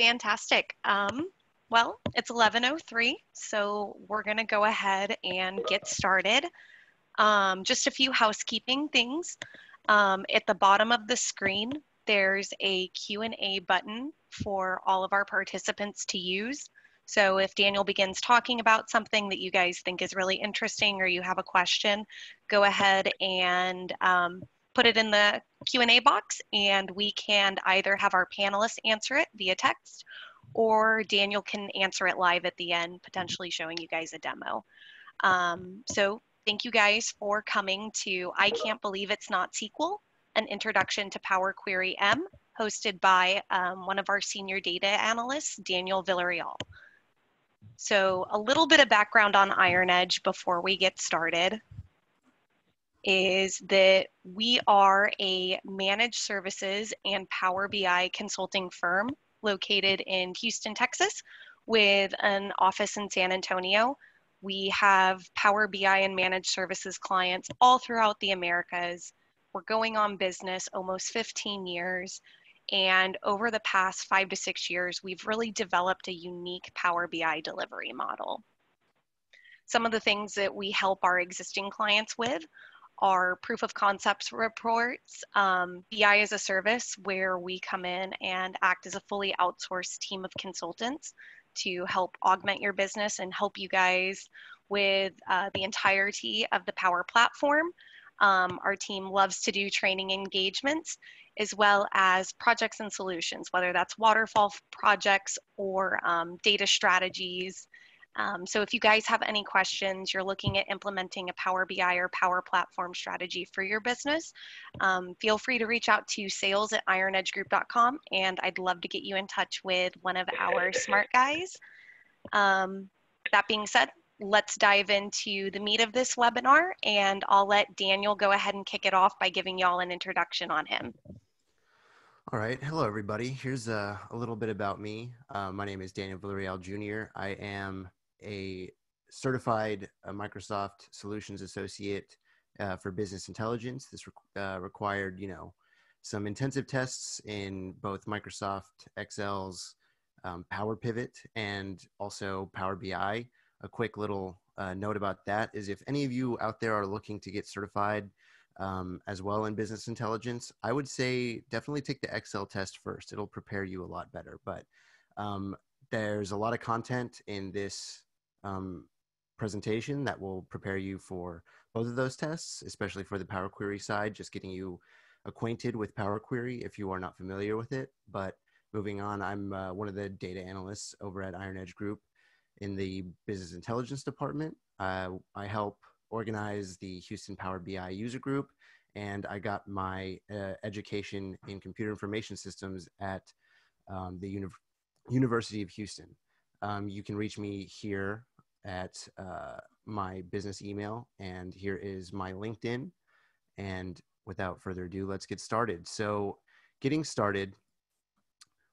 Fantastic. Um, well, it's 11.03, so we're going to go ahead and get started. Um, just a few housekeeping things. Um, at the bottom of the screen, there's a Q&A button for all of our participants to use. So if Daniel begins talking about something that you guys think is really interesting or you have a question, go ahead and um, put it in the Q&A box and we can either have our panelists answer it via text or Daniel can answer it live at the end, potentially showing you guys a demo. Um, so thank you guys for coming to I Can't Believe It's Not SQL, an introduction to Power Query M, hosted by um, one of our senior data analysts, Daniel Villarreal. So a little bit of background on Iron Edge before we get started is that we are a managed services and Power BI consulting firm located in Houston, Texas, with an office in San Antonio. We have Power BI and managed services clients all throughout the Americas. We're going on business almost 15 years. And over the past five to six years, we've really developed a unique Power BI delivery model. Some of the things that we help our existing clients with are proof of concepts reports, um, BI as a service, where we come in and act as a fully outsourced team of consultants to help augment your business and help you guys with uh, the entirety of the Power Platform. Um, our team loves to do training engagements as well as projects and solutions, whether that's waterfall projects or um, data strategies. Um, so if you guys have any questions, you're looking at implementing a Power BI or Power Platform strategy for your business, um, feel free to reach out to sales at ironedgegroup.com and I'd love to get you in touch with one of our smart guys. Um, that being said, let's dive into the meat of this webinar and I'll let Daniel go ahead and kick it off by giving y'all an introduction on him. All right. Hello, everybody. Here's a, a little bit about me. Uh, my name is Daniel Villarreal Jr. I am a certified uh, Microsoft Solutions Associate uh, for Business Intelligence. This re- uh, required, you know, some intensive tests in both Microsoft Excel's um, Power Pivot and also Power BI. A quick little uh, note about that is if any of you out there are looking to get certified um, as well in business intelligence, I would say definitely take the Excel test first. It'll prepare you a lot better. But um, there's a lot of content in this um, presentation that will prepare you for both of those tests, especially for the Power Query side, just getting you acquainted with Power Query if you are not familiar with it. But moving on, I'm uh, one of the data analysts over at Iron Edge Group in the business intelligence department. Uh, I help organize the Houston Power BI user group, and I got my uh, education in computer information systems at um, the Uni- University of Houston. Um, you can reach me here at uh, my business email, and here is my LinkedIn. And without further ado, let's get started. So, getting started,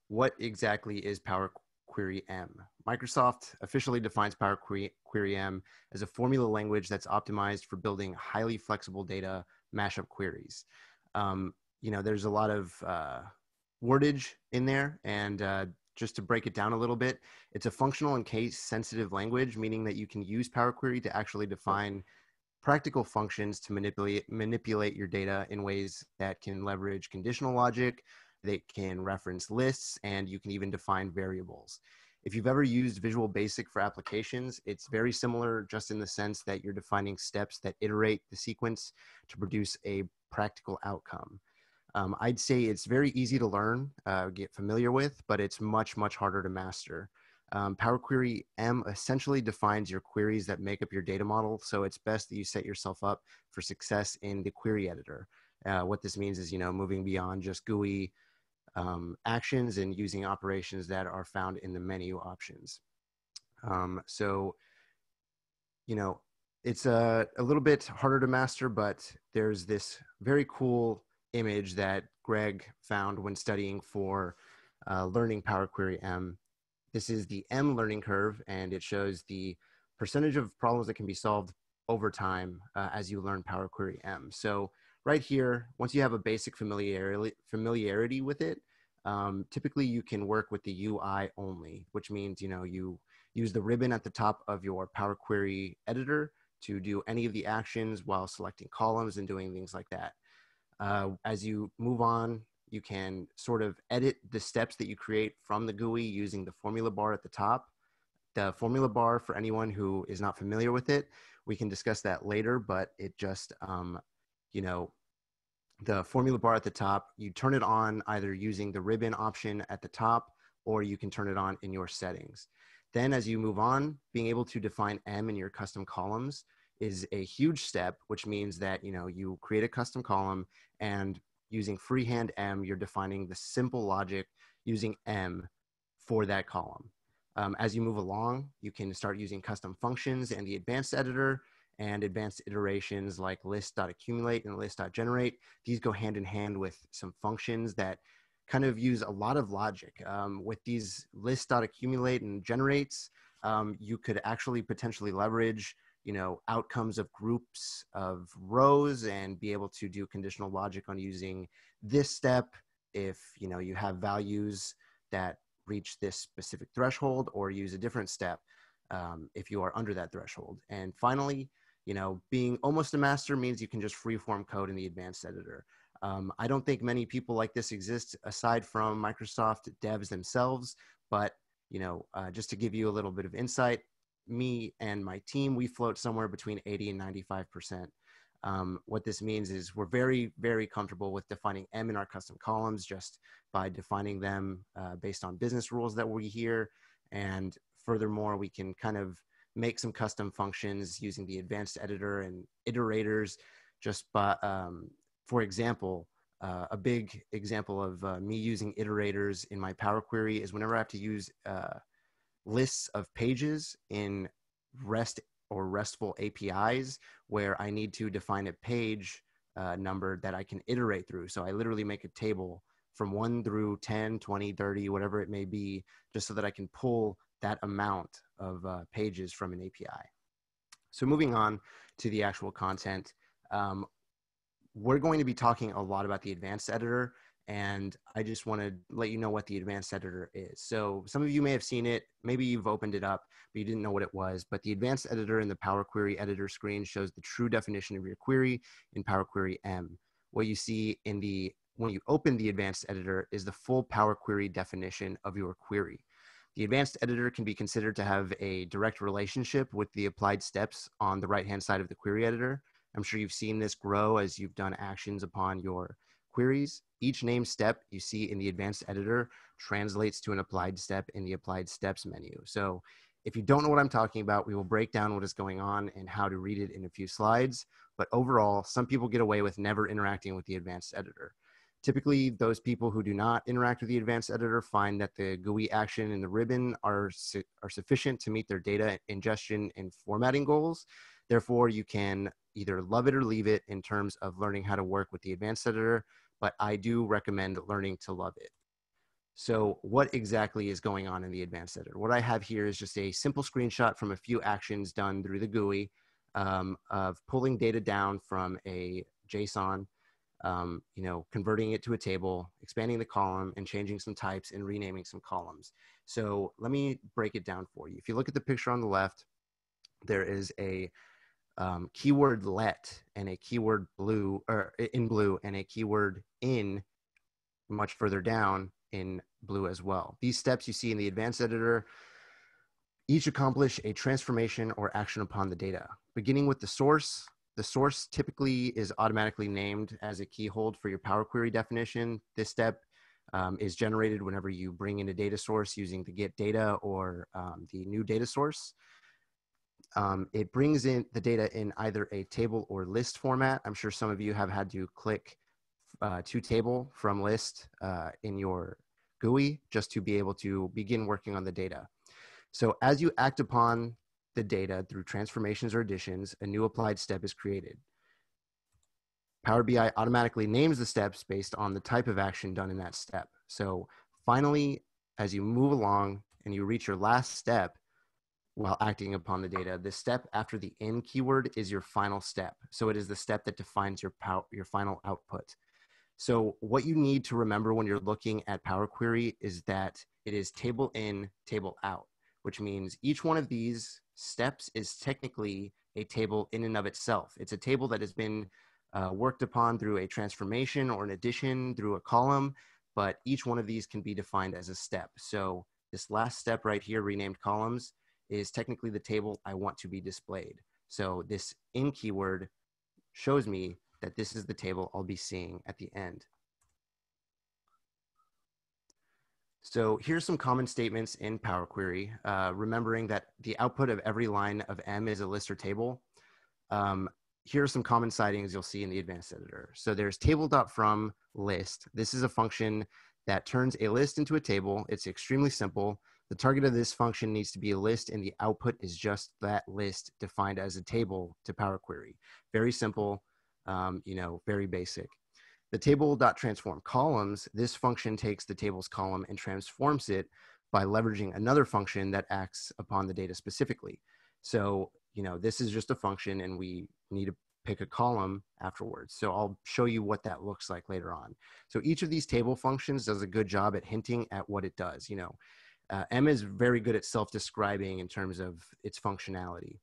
what exactly is Power Query M? Microsoft officially defines Power Query, Query M as a formula language that's optimized for building highly flexible data mashup queries. Um, you know, there's a lot of uh, wordage in there, and uh, just to break it down a little bit, it's a functional and case sensitive language, meaning that you can use Power Query to actually define practical functions to manipulate manipulate your data in ways that can leverage conditional logic, they can reference lists, and you can even define variables. If you've ever used Visual Basic for applications, it's very similar just in the sense that you're defining steps that iterate the sequence to produce a practical outcome. Um, I'd say it's very easy to learn, uh, get familiar with, but it's much, much harder to master. Um, Power Query M essentially defines your queries that make up your data model, so it's best that you set yourself up for success in the query editor. Uh, what this means is, you know, moving beyond just GUI um, actions and using operations that are found in the menu options. Um, so, you know, it's a, a little bit harder to master, but there's this very cool image that Greg found when studying for uh, learning Power Query M. This is the M learning curve, and it shows the percentage of problems that can be solved over time uh, as you learn Power Query M. So right here, once you have a basic familiarity, familiarity with it, um, typically you can work with the UI only, which means, you know, you use the ribbon at the top of your Power Query editor to do any of the actions while selecting columns and doing things like that. Uh, as you move on, you can sort of edit the steps that you create from the GUI using the formula bar at the top. The formula bar, for anyone who is not familiar with it, we can discuss that later, but it just, um, you know, the formula bar at the top, you turn it on either using the ribbon option at the top, or you can turn it on in your settings. Then as you move on, being able to define M in your custom columns is a huge step, which means that, you know, you create a custom column and using freehand M, you're defining the simple logic using M for that column. Um, as you move along, you can start using custom functions and the advanced editor and advanced iterations like list.accumulate and list.generate. These go hand in hand with some functions that kind of use a lot of logic. Um, with these list.accumulate and generates, um, you could actually potentially leverage you know outcomes of groups of rows and be able to do conditional logic on using this step if you know you have values that reach this specific threshold or use a different step um, if you are under that threshold. And finally you know being almost a master means you can just freeform code in the advanced editor. Um, i don't think many people like this exist aside from microsoft devs themselves but you know uh, just to give you a little bit of insight me and my team, we float somewhere between 80 and 95%. Um, what this means is we're very, very comfortable with defining M in our custom columns just by defining them uh, based on business rules that we hear. And furthermore, we can kind of make some custom functions using the advanced editor and iterators just by, um, for example, uh, a big example of uh, me using iterators in my Power Query is whenever I have to use uh, lists of pages in REST or RESTful APIs where I need to define a page uh, number that I can iterate through. So I literally make a table from 1 through 10, 20, 30, whatever it may be, just so that I can pull that amount of uh, pages from an API. So moving on to the actual content, um, we're going to be talking a lot about the advanced editor and I just want to let you know what the advanced editor is. So some of you may have seen it, maybe you've opened it up, but you didn't know what it was. But the advanced editor in the Power Query editor screen shows the true definition of your query in Power Query M. What you see in the when you open the advanced editor is the full Power Query definition of your query. The advanced editor can be considered to have a direct relationship with the applied steps on the right-hand side of the query editor. I'm sure you've seen this grow as you've done actions upon your queries. Each name step you see in the advanced editor translates to an applied step in the applied steps menu. So if you don't know what I'm talking about, we will break down what is going on and how to read it in a few slides. But overall, some people get away with never interacting with the advanced editor. Typically, those people who do not interact with the advanced editor find that the GUI action and the ribbon are, su are sufficient to meet their data ingestion and formatting goals. Therefore, you can either love it or leave it in terms of learning how to work with the advanced editor but I do recommend learning to love it. So what exactly is going on in the advanced editor? What I have here is just a simple screenshot from a few actions done through the GUI um, of pulling data down from a JSON, um, you know, converting it to a table, expanding the column and changing some types and renaming some columns. So let me break it down for you. If you look at the picture on the left, there is a um, keyword let and a keyword blue or in blue and a keyword in much further down in blue as well. These steps you see in the advanced editor each accomplish a transformation or action upon the data. Beginning with the source, the source typically is automatically named as a key hold for your Power Query definition. This step um, is generated whenever you bring in a data source using the get data or um, the new data source. Um, it brings in the data in either a table or list format. I'm sure some of you have had to click uh, to table from list uh, in your GUI just to be able to begin working on the data. So as you act upon the data through transformations or additions, a new applied step is created. Power BI automatically names the steps based on the type of action done in that step. So finally, as you move along and you reach your last step, while acting upon the data. The step after the in keyword is your final step. So it is the step that defines your pow- your final output. So what you need to remember when you're looking at Power Query is that it is table in, table out, which means each one of these steps is technically a table in and of itself. It's a table that has been uh, worked upon through a transformation or an addition through a column, but each one of these can be defined as a step. So this last step right here, renamed columns, is technically the table I want to be displayed. So this in keyword shows me that this is the table I'll be seeing at the end. So here's some common statements in Power Query, uh, remembering that the output of every line of M is a list or table. Um, here are some common sightings you'll see in the advanced editor. So there's table.from list. This is a function that turns a list into a table. It's extremely simple. The target of this function needs to be a list and the output is just that list defined as a table to Power Query. Very simple, um, you know, very basic. The table.transform columns, this function takes the table's column and transforms it by leveraging another function that acts upon the data specifically. So, you know, this is just a function and we need to pick a column afterwards. So I'll show you what that looks like later on. So each of these table functions does a good job at hinting at what it does. You know, uh, M is very good at self-describing in terms of its functionality.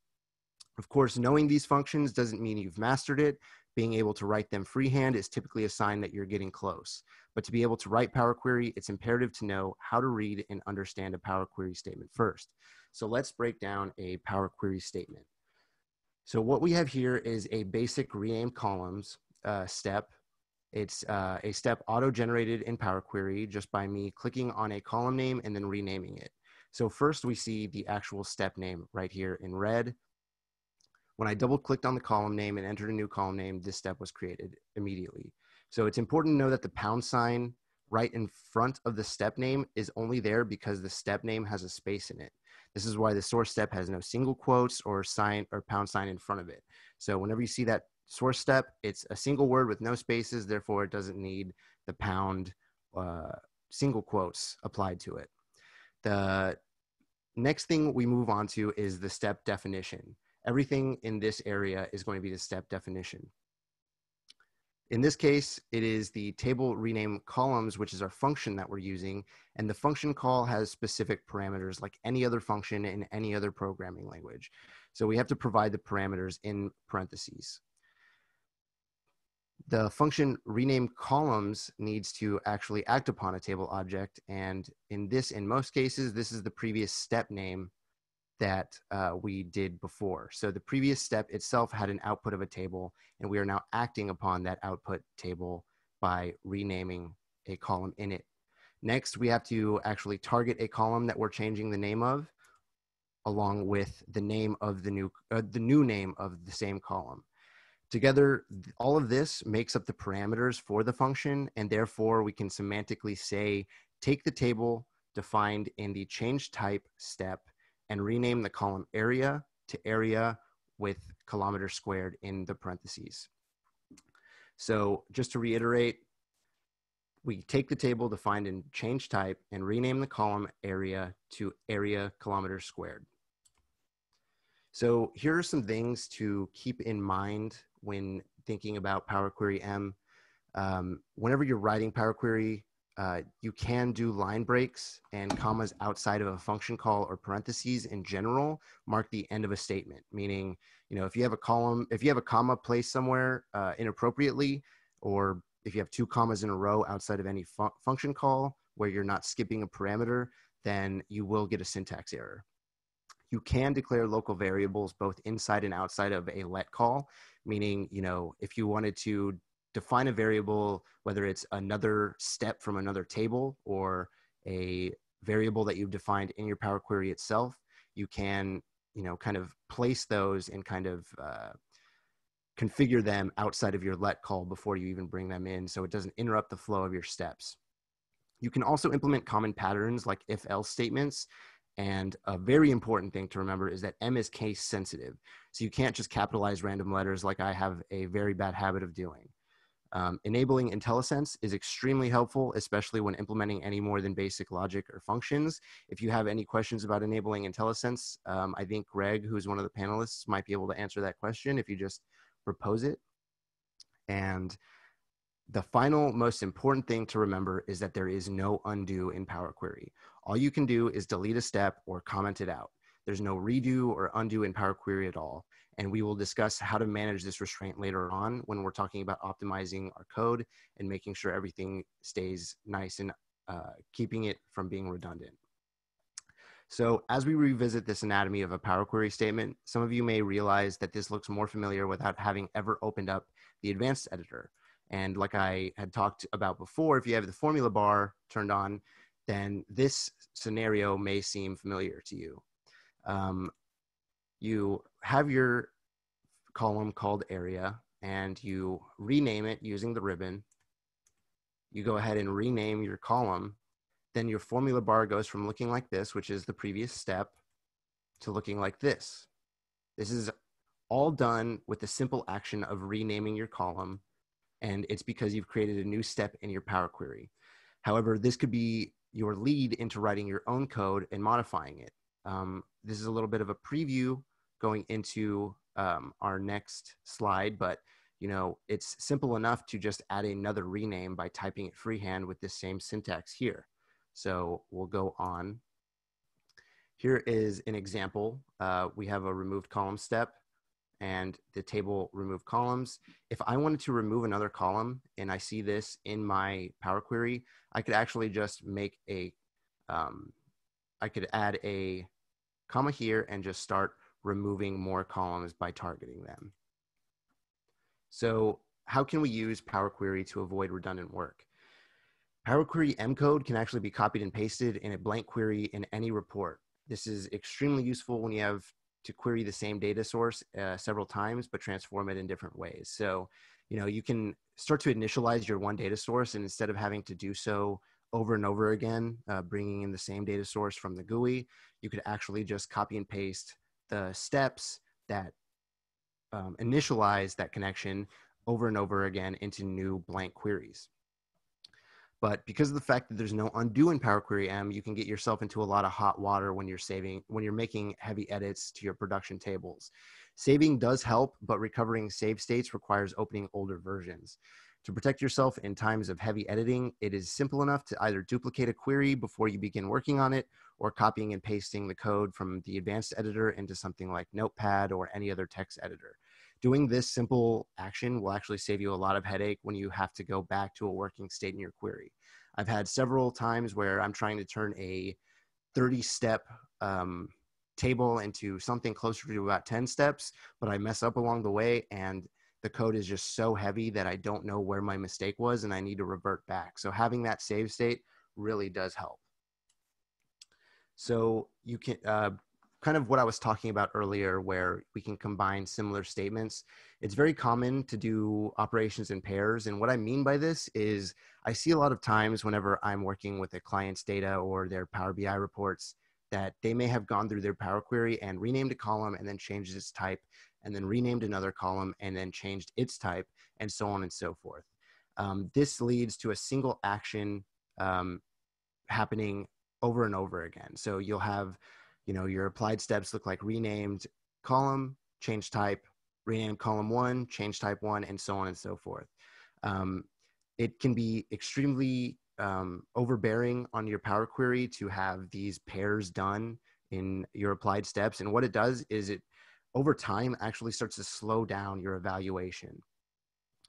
Of course, knowing these functions doesn't mean you've mastered it. Being able to write them freehand is typically a sign that you're getting close. But to be able to write Power Query, it's imperative to know how to read and understand a Power Query statement first. So let's break down a Power Query statement. So what we have here is a basic rename columns uh, step. It's uh, a step auto-generated in Power Query just by me clicking on a column name and then renaming it. So first we see the actual step name right here in red. When I double clicked on the column name and entered a new column name, this step was created immediately. So it's important to know that the pound sign right in front of the step name is only there because the step name has a space in it. This is why the source step has no single quotes or sign or pound sign in front of it. So whenever you see that source step, it's a single word with no spaces, therefore it doesn't need the pound uh, single quotes applied to it. The next thing we move on to is the step definition. Everything in this area is going to be the step definition. In this case, it is the table rename columns, which is our function that we're using. And the function call has specific parameters like any other function in any other programming language. So we have to provide the parameters in parentheses. The function rename columns needs to actually act upon a table object. And in this, in most cases, this is the previous step name that uh, we did before. So the previous step itself had an output of a table, and we are now acting upon that output table by renaming a column in it. Next, we have to actually target a column that we're changing the name of, along with the name of the new, uh, the new name of the same column. Together, all of this makes up the parameters for the function, and therefore we can semantically say, take the table defined in the change type step and rename the column area to area with kilometer squared in the parentheses. So just to reiterate, we take the table defined in change type and rename the column area to area kilometer squared. So here are some things to keep in mind when thinking about Power Query M. Um, whenever you're writing Power Query, uh, you can do line breaks and commas outside of a function call or parentheses in general mark the end of a statement meaning you know if you have a column if you have a comma placed somewhere uh, inappropriately or if you have two commas in a row outside of any fu function call where you're not skipping a parameter then you will get a syntax error you can declare local variables both inside and outside of a let call meaning you know if you wanted to define a variable, whether it's another step from another table or a variable that you've defined in your Power Query itself, you can, you know, kind of place those and kind of uh, configure them outside of your let call before you even bring them in so it doesn't interrupt the flow of your steps. You can also implement common patterns like if else statements. And a very important thing to remember is that M is case sensitive. So you can't just capitalize random letters like I have a very bad habit of doing. Um, enabling IntelliSense is extremely helpful, especially when implementing any more than basic logic or functions. If you have any questions about enabling IntelliSense, um, I think Greg, who's one of the panelists, might be able to answer that question if you just propose it. And the final most important thing to remember is that there is no undo in Power Query. All you can do is delete a step or comment it out. There's no redo or undo in Power Query at all. And we will discuss how to manage this restraint later on when we're talking about optimizing our code and making sure everything stays nice and uh, keeping it from being redundant. So as we revisit this anatomy of a Power Query statement, some of you may realize that this looks more familiar without having ever opened up the advanced editor. And like I had talked about before, if you have the formula bar turned on, then this scenario may seem familiar to you. Um, you have your column called area and you rename it using the ribbon. You go ahead and rename your column. Then your formula bar goes from looking like this, which is the previous step, to looking like this. This is all done with the simple action of renaming your column and it's because you've created a new step in your Power Query. However, this could be your lead into writing your own code and modifying it. Um, this is a little bit of a preview going into um, our next slide, but you know it's simple enough to just add another rename by typing it freehand with this same syntax here. So we'll go on. Here is an example. Uh, we have a removed column step and the table remove columns. If I wanted to remove another column and I see this in my Power Query, I could actually just make a, um, I could add a comma here and just start removing more columns by targeting them. So how can we use Power Query to avoid redundant work? Power Query M code can actually be copied and pasted in a blank query in any report. This is extremely useful when you have to query the same data source uh, several times, but transform it in different ways. So, you know, you can start to initialize your one data source, and instead of having to do so over and over again, uh, bringing in the same data source from the GUI, you could actually just copy and paste the steps that um, initialize that connection over and over again into new blank queries. But because of the fact that there's no undo in Power Query M, you can get yourself into a lot of hot water when you're saving, when you're making heavy edits to your production tables. Saving does help, but recovering save states requires opening older versions. To protect yourself in times of heavy editing, it is simple enough to either duplicate a query before you begin working on it or copying and pasting the code from the advanced editor into something like Notepad or any other text editor doing this simple action will actually save you a lot of headache when you have to go back to a working state in your query. I've had several times where I'm trying to turn a 30 step um, table into something closer to about 10 steps, but I mess up along the way and the code is just so heavy that I don't know where my mistake was and I need to revert back. So having that save state really does help. So you can uh, kind of what I was talking about earlier, where we can combine similar statements. It's very common to do operations in pairs. And what I mean by this is I see a lot of times whenever I'm working with a client's data or their Power BI reports that they may have gone through their Power Query and renamed a column and then changed its type and then renamed another column and then changed its type and so on and so forth. Um, this leads to a single action um, happening over and over again. So you'll have you know, your applied steps look like renamed column, change type, rename column one, change type one, and so on and so forth. Um, it can be extremely um, overbearing on your Power Query to have these pairs done in your applied steps. And what it does is it, over time, actually starts to slow down your evaluation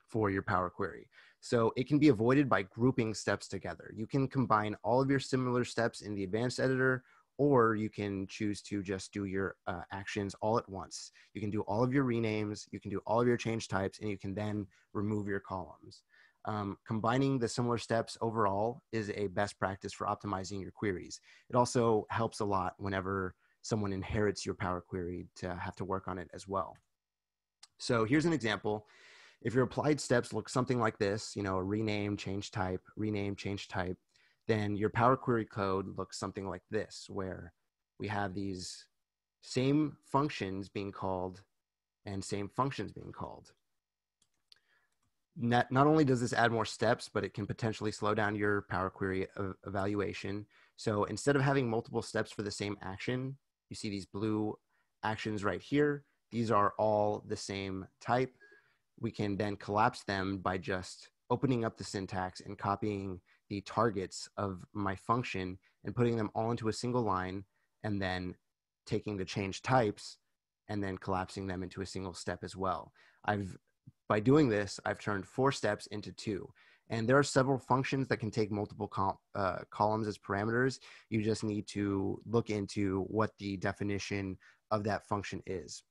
for your Power Query. So it can be avoided by grouping steps together. You can combine all of your similar steps in the advanced editor or you can choose to just do your uh, actions all at once. You can do all of your renames, you can do all of your change types, and you can then remove your columns. Um, combining the similar steps overall is a best practice for optimizing your queries. It also helps a lot whenever someone inherits your Power Query to have to work on it as well. So here's an example. If your applied steps look something like this, you know, rename, change type, rename, change type, then your Power Query code looks something like this, where we have these same functions being called and same functions being called. Not, not only does this add more steps, but it can potentially slow down your Power Query evaluation. So instead of having multiple steps for the same action, you see these blue actions right here. These are all the same type. We can then collapse them by just opening up the syntax and copying the targets of my function and putting them all into a single line and then taking the change types and then collapsing them into a single step as well. I've by doing this, I've turned four steps into two. And there are several functions that can take multiple col- uh, columns as parameters. You just need to look into what the definition of that function is.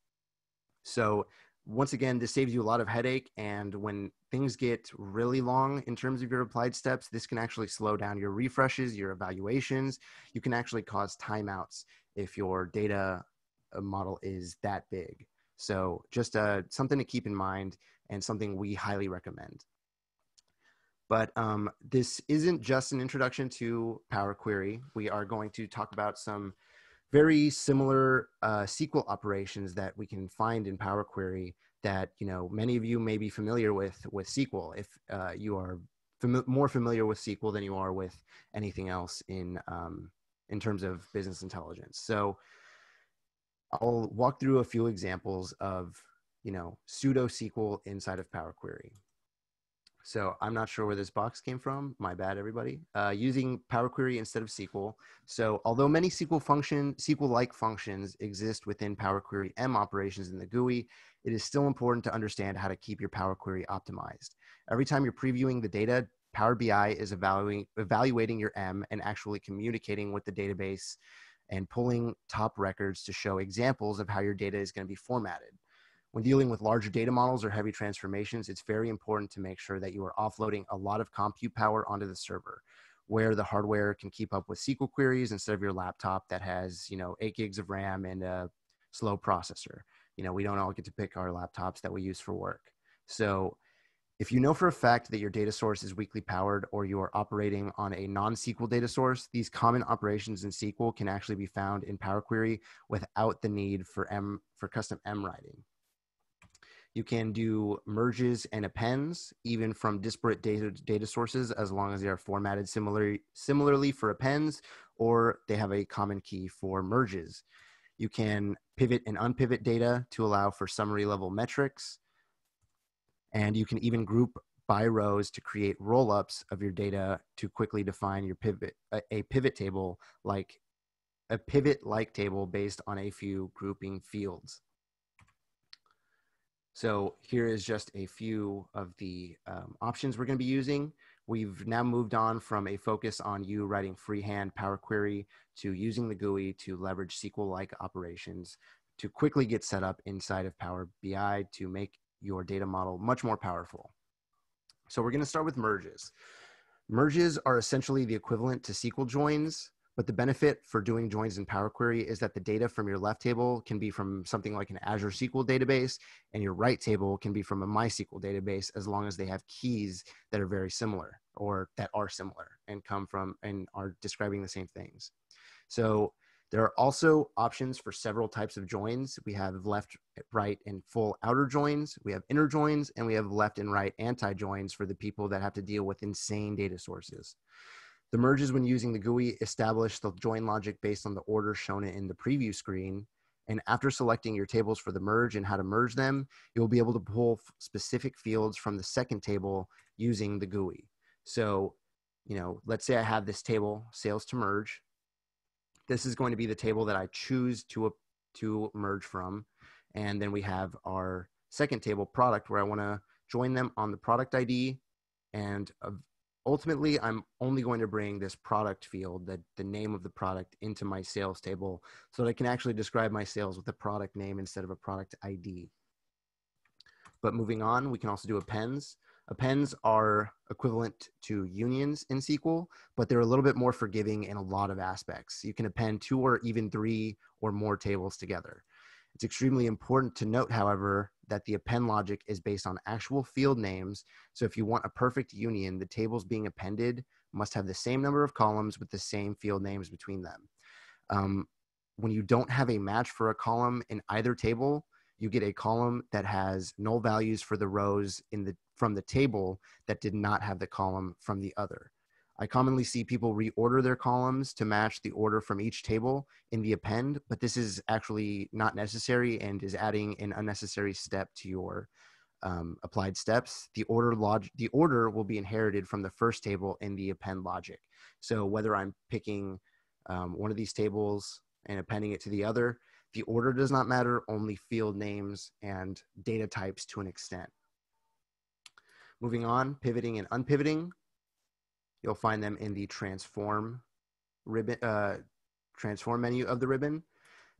So once again, this saves you a lot of headache. And when things get really long in terms of your applied steps, this can actually slow down your refreshes, your evaluations. You can actually cause timeouts if your data uh, model is that big. So just uh, something to keep in mind and something we highly recommend. But um, this isn't just an introduction to Power Query. We are going to talk about some very similar uh, SQL operations that we can find in Power Query that you know many of you may be familiar with with SQL if uh, you are fam- more familiar with SQL than you are with anything else in um, in terms of business intelligence. So I'll walk through a few examples of you know pseudo SQL inside of Power Query. So I'm not sure where this box came from. My bad, everybody. Uh, using Power Query instead of SQL. So although many SQL function, SQL-like functions exist within Power Query M operations in the GUI, it is still important to understand how to keep your Power Query optimized. Every time you're previewing the data, Power BI is evaluating, evaluating your M and actually communicating with the database and pulling top records to show examples of how your data is going to be formatted. When dealing with larger data models or heavy transformations, it's very important to make sure that you are offloading a lot of compute power onto the server where the hardware can keep up with SQL queries instead of your laptop that has, you know, eight gigs of RAM and a slow processor. You know, we don't all get to pick our laptops that we use for work. So if you know for a fact that your data source is weakly powered or you are operating on a non-SQL data source, these common operations in SQL can actually be found in Power Query without the need for M for custom M writing. You can do merges and appends even from disparate data, data sources as long as they are formatted similarly, similarly for appends or they have a common key for merges. You can pivot and unpivot data to allow for summary level metrics. And you can even group by rows to create rollups of your data to quickly define your pivot, a, a pivot table like a pivot like table based on a few grouping fields. So here is just a few of the um, options we're going to be using. We've now moved on from a focus on you writing freehand Power Query to using the GUI to leverage SQL-like operations to quickly get set up inside of Power BI to make your data model much more powerful. So we're going to start with merges. Merges are essentially the equivalent to SQL joins, but the benefit for doing joins in Power Query is that the data from your left table can be from something like an Azure SQL database, and your right table can be from a MySQL database as long as they have keys that are very similar or that are similar and come from and are describing the same things. So there are also options for several types of joins. We have left, right, and full outer joins. We have inner joins, and we have left and right anti joins for the people that have to deal with insane data sources. The merges when using the GUI establish the join logic based on the order shown in the preview screen. And after selecting your tables for the merge and how to merge them, you'll be able to pull specific fields from the second table using the GUI. So, you know, let's say I have this table, sales to merge. This is going to be the table that I choose to, to merge from. And then we have our second table, product, where I want to join them on the product ID and uh, ultimately i'm only going to bring this product field that the name of the product into my sales table so that i can actually describe my sales with a product name instead of a product id but moving on we can also do appends. Appends are equivalent to unions in sql but they're a little bit more forgiving in a lot of aspects. You can append two or even three or more tables together it's extremely important to note, however, that the append logic is based on actual field names. So if you want a perfect union, the tables being appended must have the same number of columns with the same field names between them. Um, when you don't have a match for a column in either table, you get a column that has null values for the rows in the from the table that did not have the column from the other. I commonly see people reorder their columns to match the order from each table in the append, but this is actually not necessary and is adding an unnecessary step to your um, applied steps, the order log the order will be inherited from the first table in the append logic. So whether I'm picking um, one of these tables and appending it to the other, the order does not matter, only field names and data types to an extent. Moving on, pivoting and unpivoting. You'll find them in the transform ribbon, uh, transform menu of the ribbon.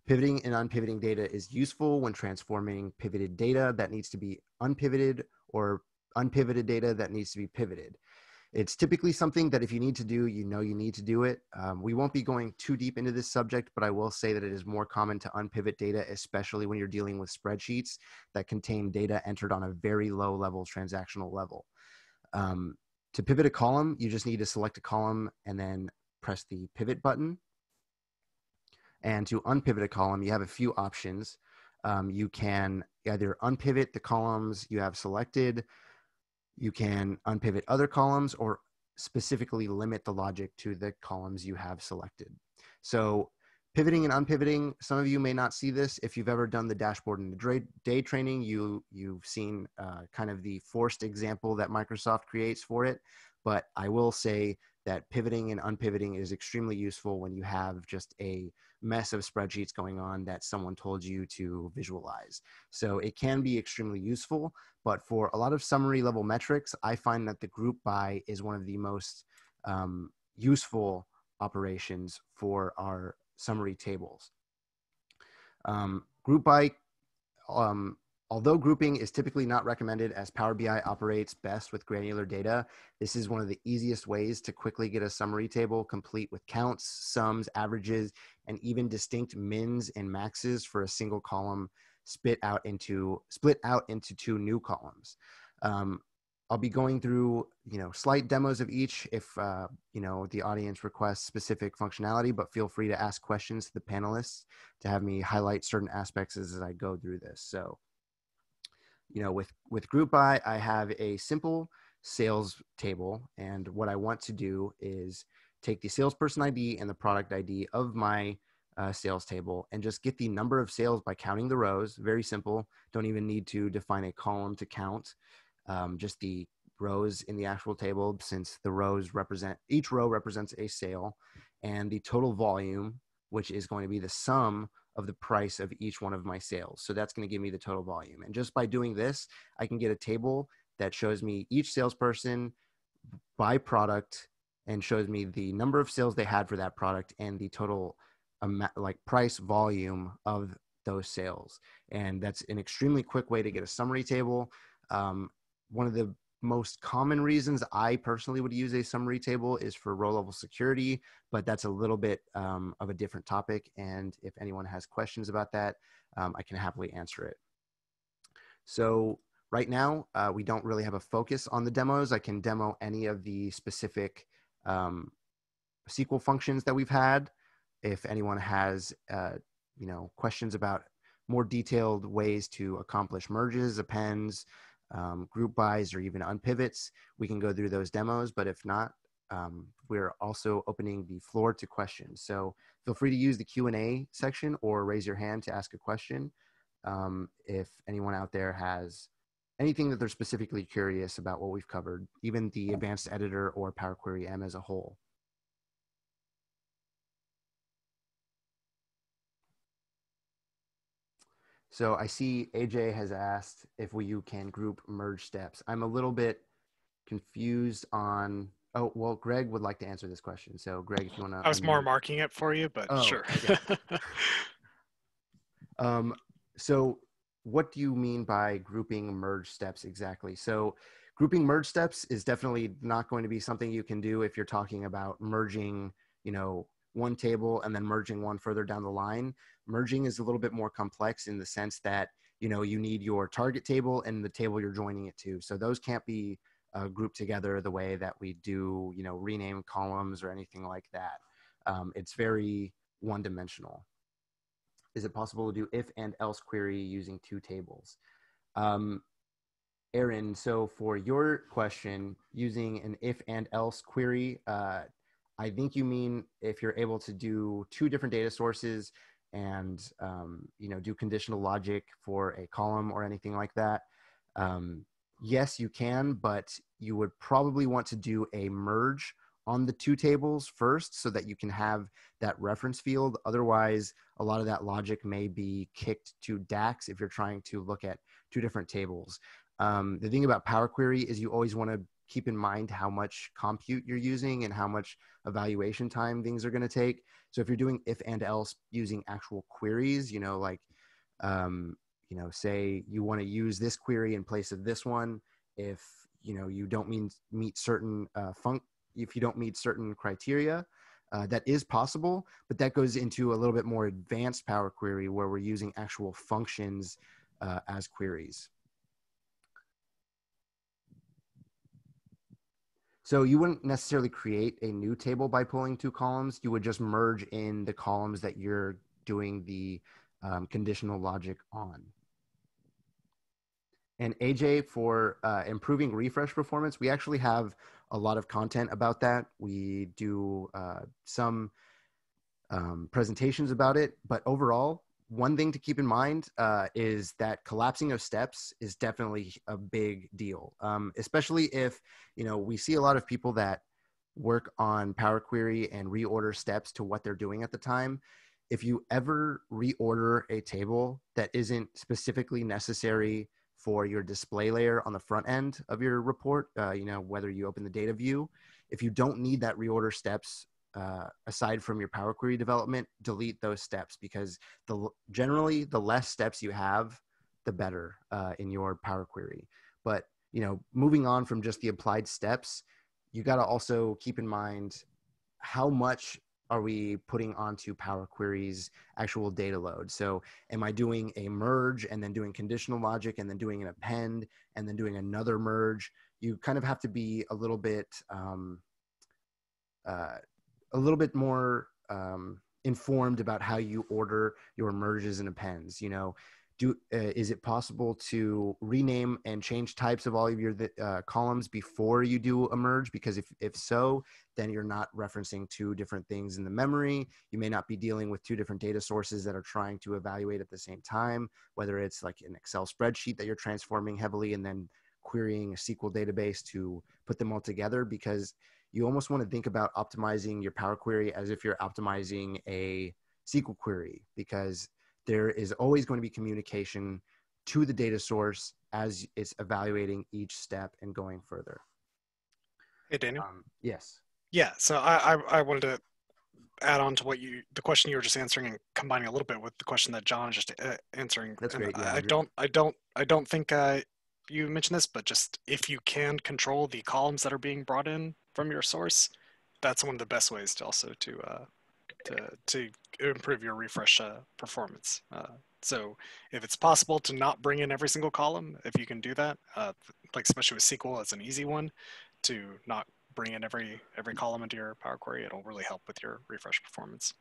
Pivoting and unpivoting data is useful when transforming pivoted data that needs to be unpivoted or unpivoted data that needs to be pivoted. It's typically something that if you need to do, you know you need to do it. Um, we won't be going too deep into this subject, but I will say that it is more common to unpivot data, especially when you're dealing with spreadsheets that contain data entered on a very low level transactional level. Um, to pivot a column, you just need to select a column and then press the pivot button. And to unpivot a column, you have a few options. Um, you can either unpivot the columns you have selected, you can unpivot other columns, or specifically limit the logic to the columns you have selected. So pivoting and unpivoting, some of you may not see this. If you've ever done the Dashboard in a Day training, you, you've seen uh, kind of the forced example that Microsoft creates for it. But I will say that pivoting and unpivoting is extremely useful when you have just a mess of spreadsheets going on that someone told you to visualize. So it can be extremely useful, but for a lot of summary level metrics, I find that the group by is one of the most um, useful operations for our summary tables. Um, group by um, Although grouping is typically not recommended as Power BI operates best with granular data, this is one of the easiest ways to quickly get a summary table complete with counts, sums, averages, and even distinct mins and maxes for a single column split out into split out into two new columns. Um, I'll be going through, you know, slight demos of each if, uh, you know, the audience requests specific functionality, but feel free to ask questions to the panelists to have me highlight certain aspects as I go through this. So you know, with, with group by, I have a simple sales table. And what I want to do is take the salesperson ID and the product ID of my uh, sales table and just get the number of sales by counting the rows. Very simple. Don't even need to define a column to count. Um, just the rows in the actual table since the rows represent each row represents a sale and the total volume which is going to be the sum of the price of each one of my sales. So that's going to give me the total volume. And just by doing this, I can get a table that shows me each salesperson by product and shows me the number of sales they had for that product and the total amount, like price volume of those sales. And that's an extremely quick way to get a summary table. Um, one of the most common reasons I personally would use a summary table is for row level security, but that's a little bit um, of a different topic. And if anyone has questions about that, um, I can happily answer it. So right now, uh, we don't really have a focus on the demos. I can demo any of the specific um, SQL functions that we've had. If anyone has, uh, you know, questions about more detailed ways to accomplish merges, appends, um, group bys or even unpivots, we can go through those demos. But if not, um, we're also opening the floor to questions. So feel free to use the Q&A section or raise your hand to ask a question um, if anyone out there has anything that they're specifically curious about what we've covered, even the advanced editor or Power Query M as a whole. So I see AJ has asked if we you can group merge steps. I'm a little bit confused on. Oh well, Greg would like to answer this question. So Greg, if you want to. I was more marking it for you, but oh, sure. Okay. um, so what do you mean by grouping merge steps exactly? So grouping merge steps is definitely not going to be something you can do if you're talking about merging, you know, one table and then merging one further down the line merging is a little bit more complex in the sense that you know you need your target table and the table you're joining it to. So those can't be uh, grouped together the way that we do you know rename columns or anything like that. Um, it's very one dimensional is it possible to do if and else query using two tables? Um, Aaron, so for your question, using an if and else query, uh, I think you mean if you're able to do two different data sources and um, you know do conditional logic for a column or anything like that Um, yes, you can, but you would probably want to do a merge on the two tables first so that you can have that reference field. Otherwise, a lot of that logic may be kicked to DAX if you're trying to look at two different tables. Um, the thing about Power Query is you always want to keep in mind how much compute you're using and how much evaluation time things are going to take. So if you're doing if and else using actual queries, you know, like, um, you know, say you want to use this query in place of this one. If you know you don't mean meet certain uh, if you don't meet certain criteria, uh, that is possible, but that goes into a little bit more advanced Power Query where we're using actual functions uh, as queries. So you wouldn't necessarily create a new table by pulling two columns. You would just merge in the columns that you're doing the um, conditional logic on. And AJ, for uh, improving refresh performance, we actually have a lot of content about that. We do uh, some um, presentations about it, but overall, one thing to keep in mind uh, is that collapsing of steps is definitely a big deal, um, especially if you know we see a lot of people that work on Power Query and reorder steps to what they're doing at the time. If you ever reorder a table that isn't specifically necessary for your display layer on the front end of your report, uh, you know whether you open the data view, if you don't need that reorder steps uh, aside from your Power Query development, delete those steps because the generally the less steps you have, the better uh, in your Power Query. But you know, moving on from just the applied steps, you got to also keep in mind how much are we putting onto Power Query's actual data load? So, am I doing a merge and then doing conditional logic and then doing an append and then doing another merge? You kind of have to be a little bit um, uh, a little bit more um, informed about how you order your merges and appends. You know, do uh, is it possible to rename and change types of all of your uh, columns before you do a merge? Because if if so, then you're not referencing two different things in the memory. You may not be dealing with two different data sources that are trying to evaluate at the same time. Whether it's like an Excel spreadsheet that you're transforming heavily and then querying a SQL database to put them all together, because you almost want to think about optimizing your Power Query as if you're optimizing a SQL query because there is always going to be communication to the data source as it's evaluating each step and going further. Hey, Daniel. Um, yes. Yeah. So I, I, I wanted to add on to what you the question you were just answering and combining a little bit with the question that John is just uh, answering. That's great. Yeah, I, I don't I don't I don't think uh, you mentioned this, but just if you can control the columns that are being brought in from your source, that's one of the best ways to also to uh, to to improve your refresh uh, performance. Uh, so if it's possible to not bring in every single column, if you can do that, uh, like especially with SQL, it's an easy one to not bring in every every column into your Power Query. It'll really help with your refresh performance.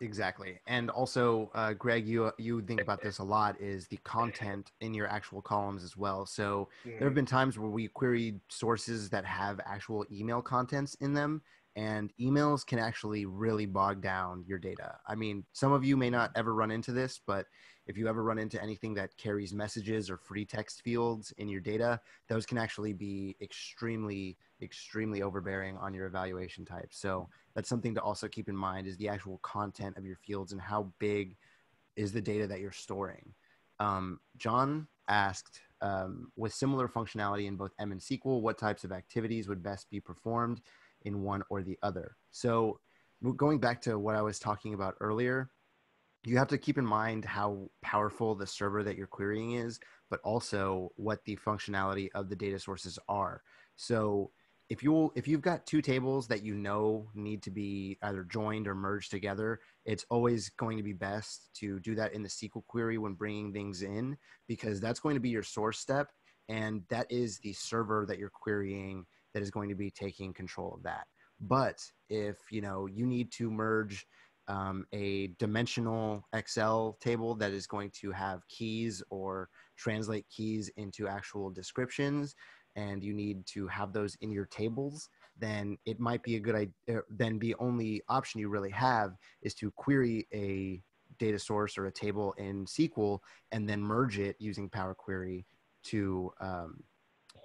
Exactly, and also, uh, Greg, you you think about this a lot is the content in your actual columns as well. So mm-hmm. there have mm-hmm. been times where we queried sources that have actual email contents in them, and emails can actually really bog down your data. I mean, some of you may not ever run into this, but if you ever run into anything that carries messages or free text fields in your data, those can actually be extremely, extremely overbearing on your evaluation type. So that's something to also keep in mind is the actual content of your fields and how big is the data that you're storing. Um, John asked, um, with similar functionality in both M and SQL, what types of activities would best be performed in one or the other? So going back to what I was talking about earlier, you have to keep in mind how powerful the server that you're querying is, but also what the functionality of the data sources are. So if you if you've got two tables that you know need to be either joined or merged together it's always going to be best to do that in the sql query when bringing things in because that's going to be your source step and that is the server that you're querying that is going to be taking control of that but if you know you need to merge um, a dimensional excel table that is going to have keys or translate keys into actual descriptions and you need to have those in your tables, then it might be a good idea. Uh, then the only option you really have is to query a data source or a table in SQL and then merge it using Power Query to um,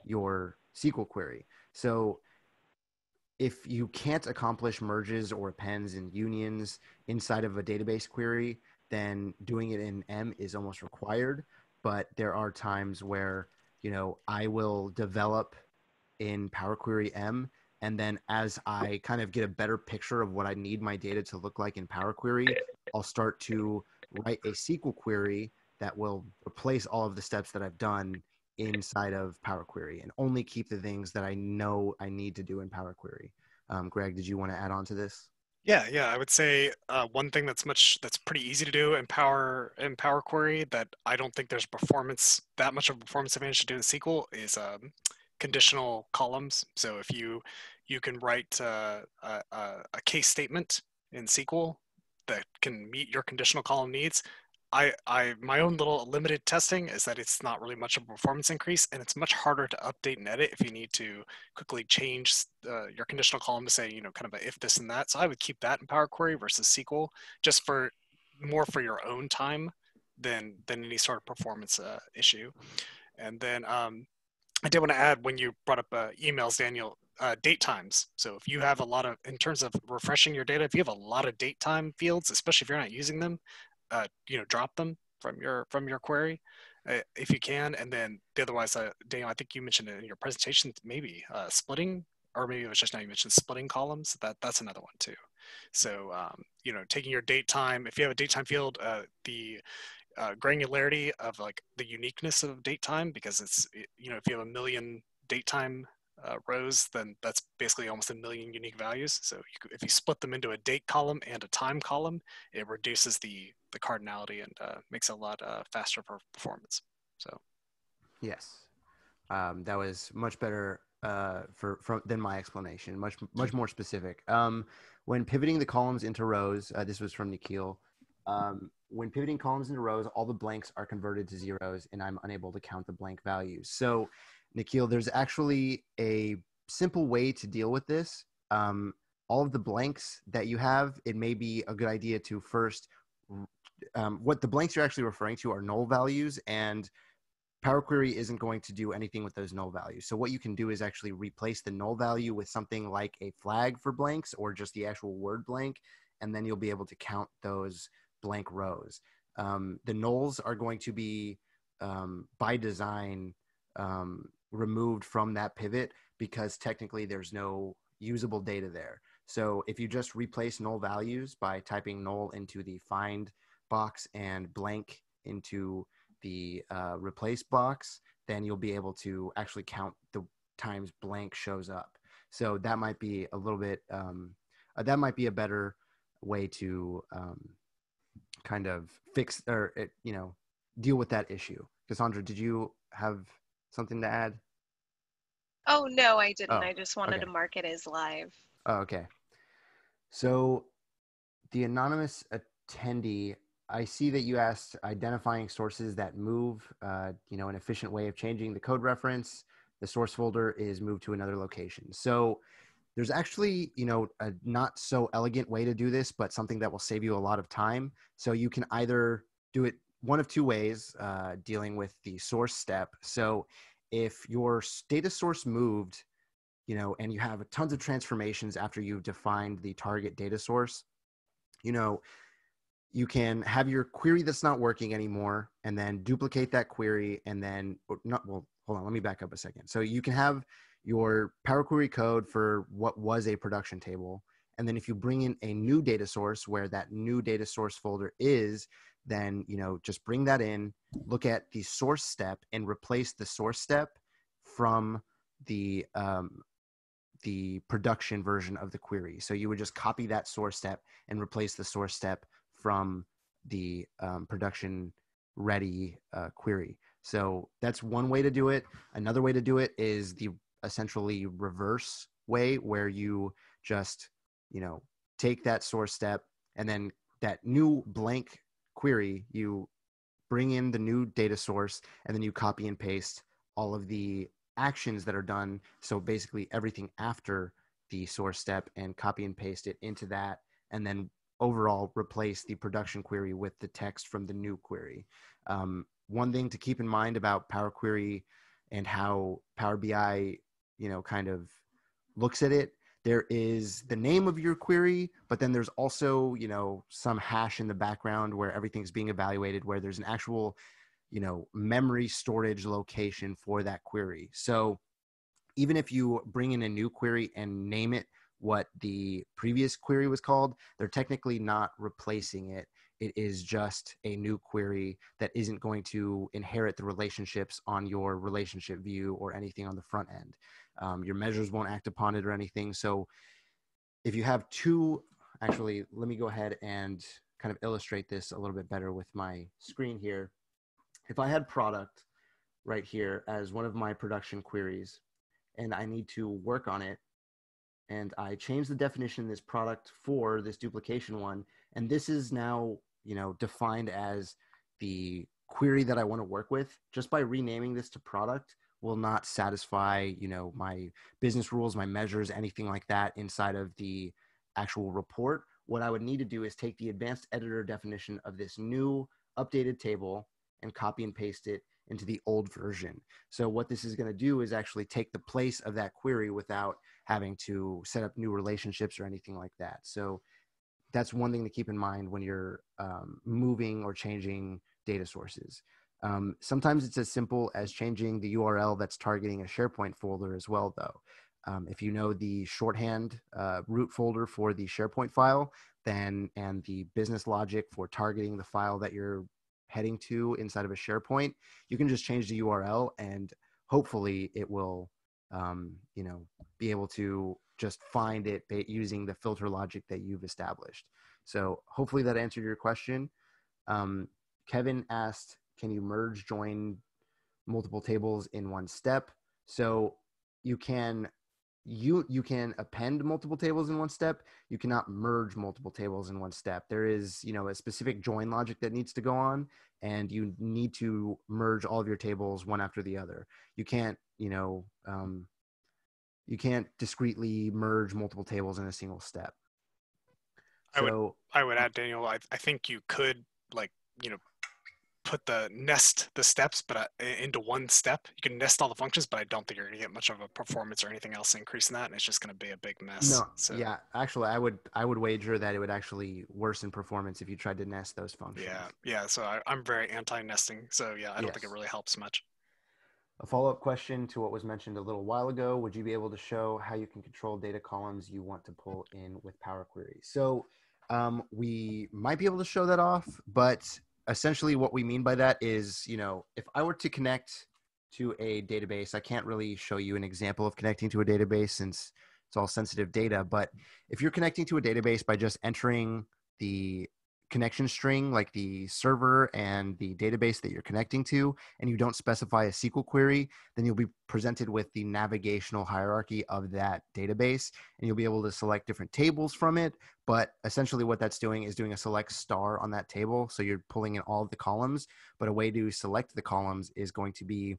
your SQL query. So if you can't accomplish merges or appends and unions inside of a database query, then doing it in M is almost required. But there are times where, you know, I will develop in Power Query M. And then as I kind of get a better picture of what I need my data to look like in Power Query, I'll start to write a SQL query that will replace all of the steps that I've done inside of Power Query and only keep the things that I know I need to do in Power Query. Um, Greg, did you want to add on to this? Yeah, yeah, I would say uh, one thing that's much that's pretty easy to do in Power in Power Query that I don't think there's performance that much of a performance advantage to do in SQL is um, conditional columns. So if you you can write uh, a, a case statement in SQL that can meet your conditional column needs, I, I my own little limited testing is that it's not really much of a performance increase and it's much harder to update and edit if you need to quickly change uh, your conditional column to say you know kind of a if this and that so i would keep that in power query versus sql just for more for your own time than than any sort of performance uh, issue and then um, i did want to add when you brought up uh, emails daniel uh, date times. So if you have a lot of, in terms of refreshing your data, if you have a lot of date time fields, especially if you're not using them, uh, you know drop them from your from your query uh, if you can. And then the otherwise uh, daniel i think you mentioned in your presentation maybe uh, splitting or maybe it was just now you mentioned splitting columns. That that's another one too. So um, you know taking your date time if you have a date time field uh, the uh, granularity of like the uniqueness of date time because it's you know if you have a million date time uh, rows, then that's basically almost a million unique values. So you, if you split them into a date column and a time column, it reduces the the cardinality and uh, makes a lot uh, faster for performance. So, yes, um, that was much better uh, for, for than my explanation. Much much more specific. Um, when pivoting the columns into rows, uh, this was from Nikhil. Um, when pivoting columns into rows, all the blanks are converted to zeros, and I'm unable to count the blank values. So Nikhil, there's actually a simple way to deal with this. Um, all of the blanks that you have, it may be a good idea to first, um, what the blanks you're actually referring to are null values, and Power Query isn't going to do anything with those null values. So what you can do is actually replace the null value with something like a flag for blanks or just the actual word blank, and then you'll be able to count those blank rows. Um, the nulls are going to be um, by design um, removed from that pivot because technically there's no usable data there. So if you just replace null values by typing null into the find box and blank into the uh, replace box, then you'll be able to actually count the times blank shows up. So that might be a little bit, um, uh, that might be a better way to um, kind of fix or, it, you know, deal with that issue. Cassandra, did you have something to add? Oh no, I didn't. Oh, I just wanted okay. to mark it as live. Oh, okay. So the anonymous attendee, I see that you asked identifying sources that move, uh, you know, an efficient way of changing the code reference. The source folder is moved to another location. So there's actually, you know, a not so elegant way to do this, but something that will save you a lot of time. So you can either do it one of two ways, uh, dealing with the source step. So if your data source moved, you know, and you have tons of transformations after you've defined the target data source, you know, you can have your query that's not working anymore and then duplicate that query and then not well hold on let me back up a second so you can have your power query code for what was a production table and then if you bring in a new data source where that new data source folder is then you know just bring that in look at the source step and replace the source step from the um, the production version of the query. So you would just copy that source step and replace the source step from the um, production ready uh, query. So that's one way to do it. Another way to do it is the essentially reverse way where you just you know take that source step and then that new blank query, you bring in the new data source and then you copy and paste all of the actions that are done. So basically everything after the source step and copy and paste it into that and then overall replace the production query with the text from the new query. Um, one thing to keep in mind about Power Query and how Power BI, you know, kind of looks at it there is the name of your query but then there's also you know some hash in the background where everything's being evaluated where there's an actual you know memory storage location for that query. So even if you bring in a new query and name it what the previous query was called they're technically not replacing it it is just a new query that isn't going to inherit the relationships on your relationship view or anything on the front end um, your measures won't act upon it or anything. So if you have two, actually, let me go ahead and kind of illustrate this a little bit better with my screen here. If I had product right here as one of my production queries and I need to work on it and I change the definition of this product for this duplication one, and this is now, you know, defined as the query that I want to work with. Just by renaming this to product will not satisfy you know my business rules my measures anything like that inside of the actual report. What i would need to do is take the advanced editor definition of this new updated table and copy and paste it into the old version. So what this is going to do is actually take the place of that query without having to set up new relationships or anything like that. So that's one thing to keep in mind when you're um, moving or changing data sources um, sometimes it's as simple as changing the URL that's targeting a SharePoint folder as well, though. Um, if you know the shorthand uh, root folder for the SharePoint file, then and the business logic for targeting the file that you're heading to inside of a SharePoint, you can just change the URL and hopefully it will, um, you know, be able to just find it using the filter logic that you've established. So hopefully that answered your question. Um, Kevin asked can you merge join multiple tables in one step? So you can you you can append multiple tables in one step you cannot merge multiple tables in one step there is you know a specific join logic that needs to go on and you need to merge all of your tables one after the other you can't you know um, you can't discreetly merge multiple tables in a single step so, i would i would add daniel I, I think you could like you know put the nest the steps but uh, into one step you can nest all the functions but i don't think you're going to get much of a performance or anything else increase in that and it's just going to be a big mess no so. yeah actually i would i would wager that it would actually worsen performance if you tried to nest those functions yeah yeah so I, am very anti-nesting so yeah i don't yes. think it really helps much a follow-up question to what was mentioned a little while ago would you be able to show how you can control data columns you want to pull in with power query? So um, we might be able to show that off but essentially what we mean by that is you know if i were to connect to a database i can't really show you an example of connecting to a database since it's all sensitive data but if you're connecting to a database by just entering the connection string like the server and the database that you're connecting to and you don't specify a sql query then you'll be presented with the navigational hierarchy of that database and you'll be able to select different tables from it but essentially what that's doing is doing a select star on that table so you're pulling in all of the columns but a way to select the columns is going to be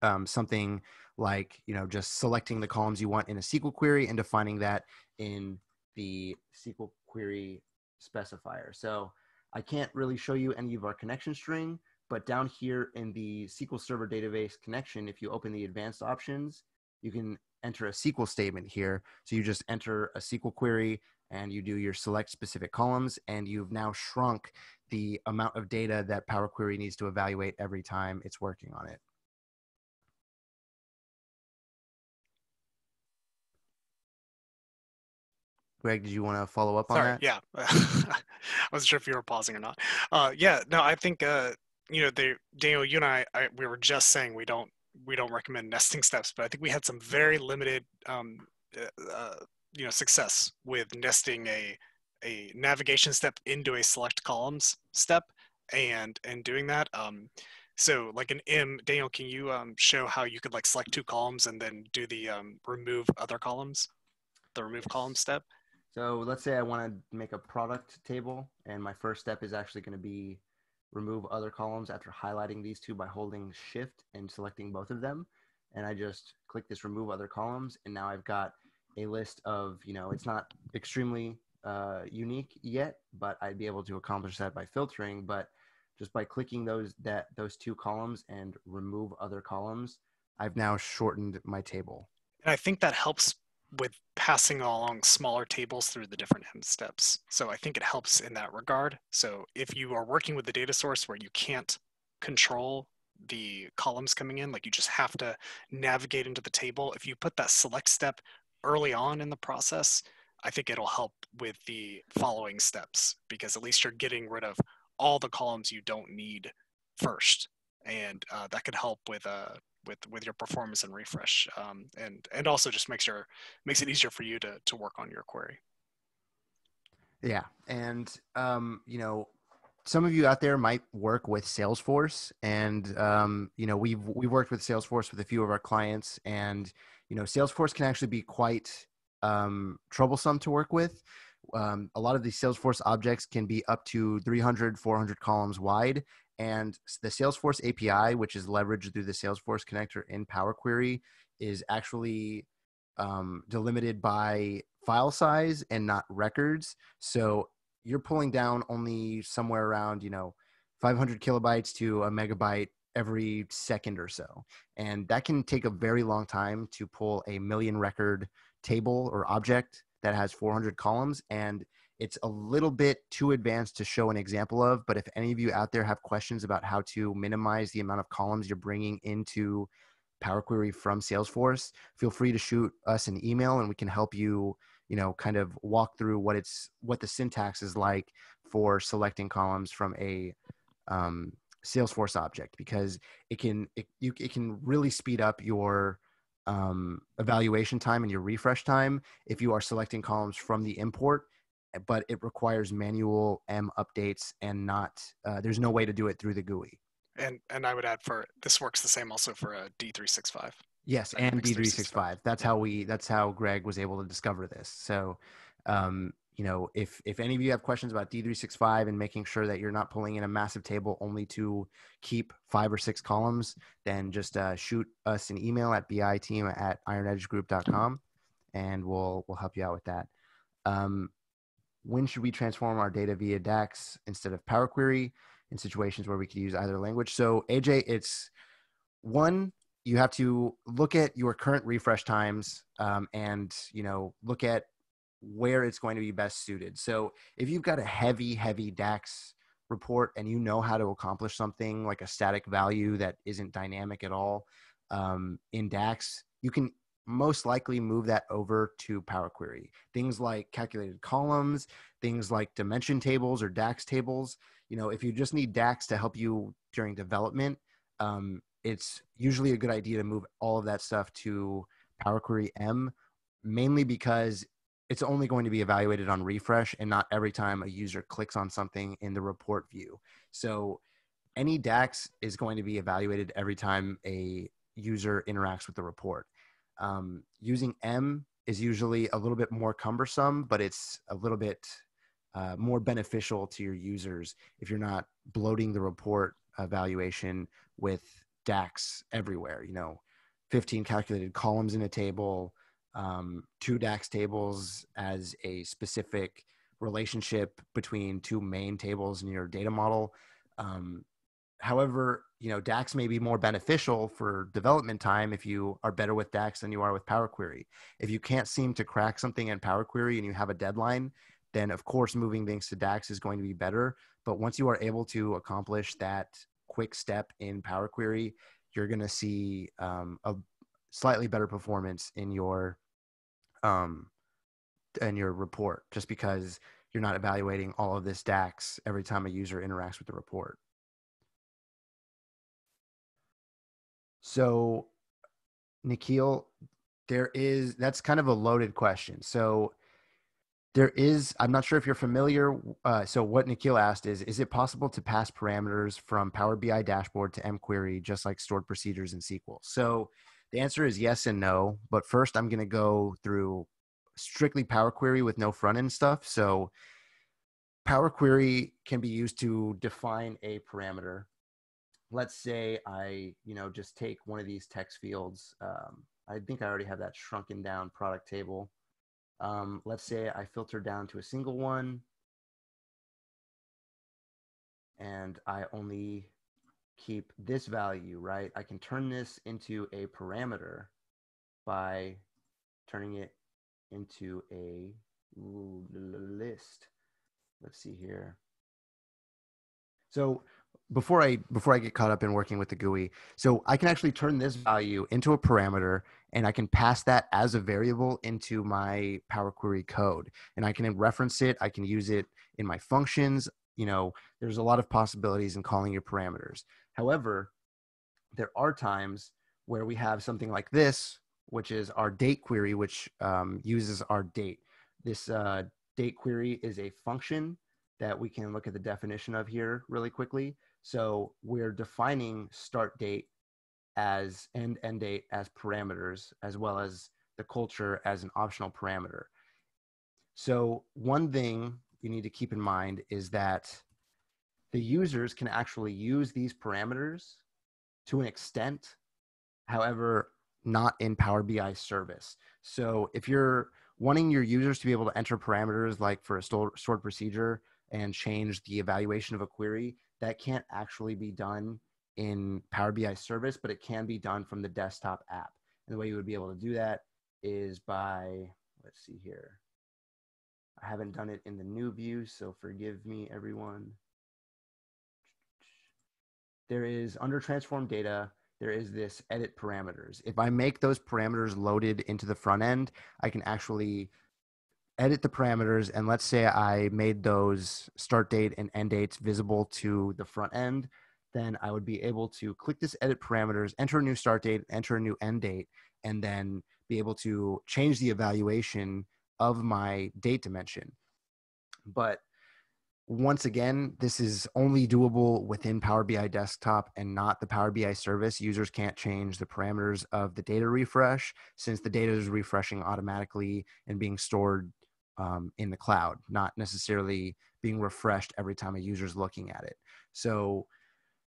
um, something like you know just selecting the columns you want in a sql query and defining that in the sql query specifier. So I can't really show you any of our connection string, but down here in the SQL Server database connection, if you open the advanced options, you can enter a SQL statement here. So you just enter a SQL query and you do your select specific columns and you've now shrunk the amount of data that Power Query needs to evaluate every time it's working on it. Greg, did you want to follow up Sorry, on that? Yeah, I wasn't sure if you were pausing or not. Uh, yeah, no, I think uh, you know, they, Daniel, you and I, I, we were just saying we don't we don't recommend nesting steps, but I think we had some very limited, um, uh, uh, you know, success with nesting a a navigation step into a select columns step, and and doing that. Um, so like an M, Daniel, can you um, show how you could like select two columns and then do the um, remove other columns, the remove column step? So let's say I want to make a product table and my first step is actually going to be remove other columns after highlighting these two by holding shift and selecting both of them. And I just click this remove other columns and now I've got a list of, you know, it's not extremely uh, unique yet, but I'd be able to accomplish that by filtering. But just by clicking those that those two columns and remove other columns, I've now shortened my table. And I think that helps with passing along smaller tables through the different M steps. So I think it helps in that regard. So if you are working with the data source where you can't control the columns coming in, like you just have to navigate into the table, if you put that select step early on in the process, I think it'll help with the following steps because at least you're getting rid of all the columns you don't need first. And uh, that could help with uh, with with your performance and refresh, um, and and also just makes your makes it easier for you to to work on your query. Yeah, and um, you know, some of you out there might work with Salesforce, and um, you know, we've we've worked with Salesforce with a few of our clients, and you know, Salesforce can actually be quite um, troublesome to work with. Um, a lot of these Salesforce objects can be up to 300, 400 columns wide, and the Salesforce API, which is leveraged through the Salesforce connector in Power Query, is actually um, delimited by file size and not records. So you're pulling down only somewhere around, you know, 500 kilobytes to a megabyte every second or so. And that can take a very long time to pull a million record table or object that has 400 columns. And it's a little bit too advanced to show an example of, but if any of you out there have questions about how to minimize the amount of columns you're bringing into Power Query from Salesforce, feel free to shoot us an email and we can help you, you know, kind of walk through what it's what the syntax is like for selecting columns from a um, Salesforce object because it can it, you, it can really speed up your um, evaluation time and your refresh time if you are selecting columns from the import but it requires manual M updates and not, uh, there's no way to do it through the GUI. And, and I would add for, this works the same also for a D365. Yes, and D365. That's how we, that's how Greg was able to discover this. So, um, you know, if, if any of you have questions about D365 and making sure that you're not pulling in a massive table only to keep five or six columns, then just uh, shoot us an email at bitteam at ironedgegroup.com and we'll, we'll help you out with that. Um, when should we transform our data via DAX instead of Power Query in situations where we could use either language? So AJ, it's one, you have to look at your current refresh times um, and, you know, look at where it's going to be best suited. So if you've got a heavy, heavy DAX report and you know how to accomplish something like a static value that isn't dynamic at all um, in DAX, you can most likely move that over to Power Query. Things like calculated columns, things like dimension tables or DAX tables. You know, if you just need DAX to help you during development, um, it's usually a good idea to move all of that stuff to Power Query M, mainly because it's only going to be evaluated on refresh and not every time a user clicks on something in the report view. So any DAX is going to be evaluated every time a user interacts with the report. Um, using M is usually a little bit more cumbersome, but it's a little bit uh, more beneficial to your users if you're not bloating the report evaluation with DAX everywhere. You know, 15 calculated columns in a table, um, two DAX tables as a specific relationship between two main tables in your data model. Um, however, you know, DAX may be more beneficial for development time if you are better with DAX than you are with Power Query. If you can't seem to crack something in Power Query and you have a deadline, then of course moving things to DAX is going to be better. But once you are able to accomplish that quick step in Power Query, you're going to see um, a slightly better performance in your um, in your report, just because you're not evaluating all of this DAX every time a user interacts with the report. So, Nikhil, there is that's kind of a loaded question. So, there is i'm not sure if you're familiar uh, so what nikhil asked is is it possible to pass parameters from power bi dashboard to mquery just like stored procedures in sql so the answer is yes and no but first i'm going to go through strictly power query with no front end stuff. So power query can be used to define a parameter let's say I, you know, just take one of these text fields. Um, I think I already have that shrunken down product table Um, let's say I filter down to a single one and I only keep this value, right? I can turn this into a parameter by turning it into a list. Let's see here. So before I before I get caught up in working with the GUI, so I can actually turn this value into a parameter and I can pass that as a variable into my Power Query code. And I can reference it, I can use it in my functions. You know, there's a lot of possibilities in calling your parameters. However, there are times where we have something like this, which is our date query, which um, uses our date. This uh, date query is a function that we can look at the definition of here really quickly. So we're defining start date as and end date as parameters, as well as the culture as an optional parameter. So one thing you need to keep in mind is that the users can actually use these parameters to an extent, however, not in Power BI service. So if you're wanting your users to be able to enter parameters like for a stored procedure and change the evaluation of a query, that can't actually be done in Power BI service, but it can be done from the desktop app. And the way you would be able to do that is by, let's see here. I haven't done it in the new view, so forgive me, everyone. There is under transform data, there is this edit parameters. If I make those parameters loaded into the front end, I can actually edit the parameters and let's say I made those start date and end dates visible to the front end, then I would be able to click this edit parameters, enter a new start date, enter a new end date, and then be able to change the evaluation of my date dimension. But once again, this is only doable within Power BI desktop and not the Power BI service. Users can't change the parameters of the data refresh since the data is refreshing automatically and being stored um, in the cloud, not necessarily being refreshed every time a user is looking at it. So,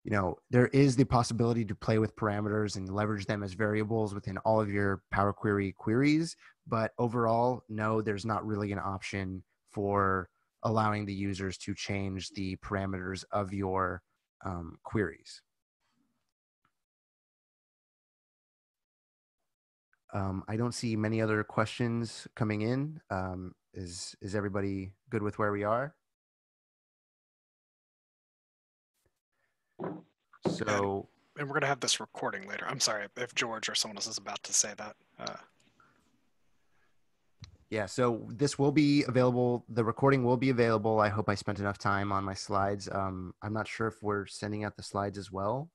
you know, there is the possibility to play with parameters and leverage them as variables within all of your Power Query queries. But overall, no, there's not really an option for allowing the users to change the parameters of your um, queries. Um, I don't see many other questions coming in. Um, is is everybody good with where we are? So, and we're gonna have this recording later. I'm sorry if George or someone else is about to say that. Uh, yeah, so this will be available. The recording will be available. I hope I spent enough time on my slides. Um, I'm not sure if we're sending out the slides as well.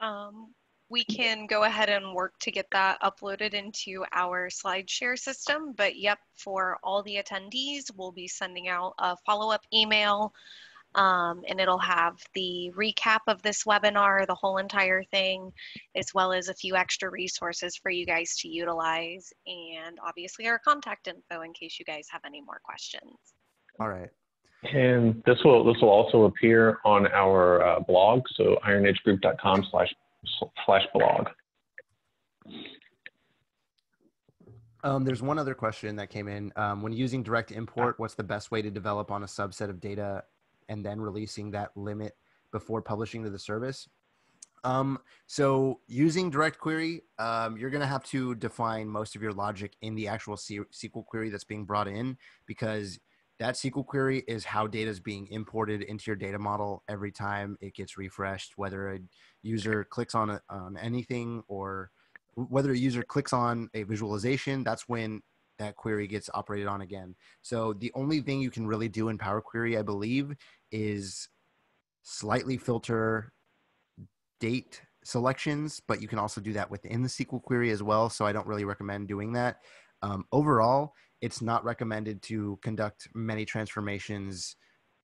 Um, we can go ahead and work to get that uploaded into our SlideShare system. But yep, for all the attendees, we'll be sending out a follow-up email um, and it'll have the recap of this webinar, the whole entire thing, as well as a few extra resources for you guys to utilize and obviously our contact info in case you guys have any more questions. All right. And this will this will also appear on our uh, blog, so ironedgegroup.com slash slash blog. Um, there's one other question that came in. Um, when using direct import, what's the best way to develop on a subset of data and then releasing that limit before publishing to the service? Um, so using direct query, um, you're going to have to define most of your logic in the actual C- SQL query that's being brought in because that SQL query is how data is being imported into your data model every time it gets refreshed, whether a user clicks on, a, on anything or whether a user clicks on a visualization, that's when that query gets operated on again. So the only thing you can really do in Power Query, I believe, is slightly filter date selections, but you can also do that within the SQL query as well. So I don't really recommend doing that. Um, overall, it's not recommended to conduct many transformations,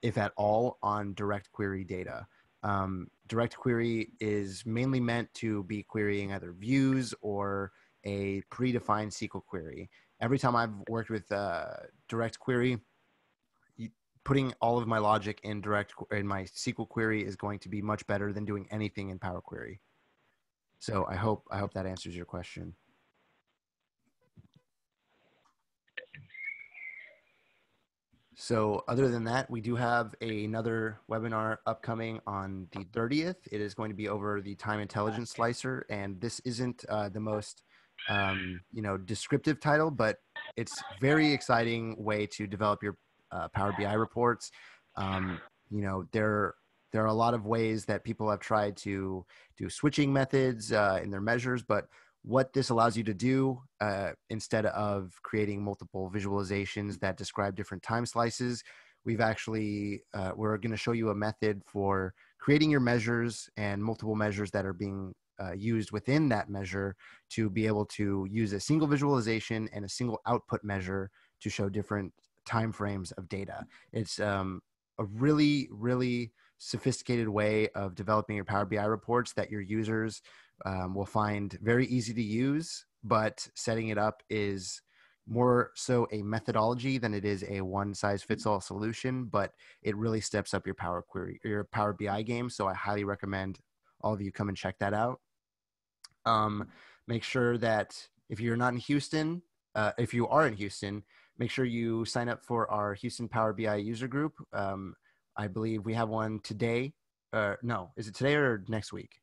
if at all, on direct query data. Um, direct query is mainly meant to be querying either views or a predefined SQL query. Every time I've worked with uh, direct query, putting all of my logic in direct in my SQL query is going to be much better than doing anything in Power Query. So I hope I hope that answers your question. So, other than that, we do have another webinar upcoming on the 30th. It is going to be over the time intelligence slicer, and this isn't uh, the most um, you know descriptive title, but it's very exciting way to develop your uh, Power BI reports. Um, you know, there there are a lot of ways that people have tried to do switching methods uh, in their measures, but what this allows you to do uh, instead of creating multiple visualizations that describe different time slices. We've actually uh, we're going to show you a method for creating your measures and multiple measures that are being uh, used within that measure to be able to use a single visualization and a single output measure to show different time frames of data. It's um, a really really sophisticated way of developing your power bi reports that your users um, will find very easy to use, but setting it up is more so a methodology than it is a one size fits all solution, but it really steps up your Power Query, your Power BI game. So I highly recommend all of you come and check that out. Um, make sure that if you're not in Houston, uh, if you are in Houston, make sure you sign up for our Houston Power BI user group. Um, I believe we have one today. Or no, is it today or next week?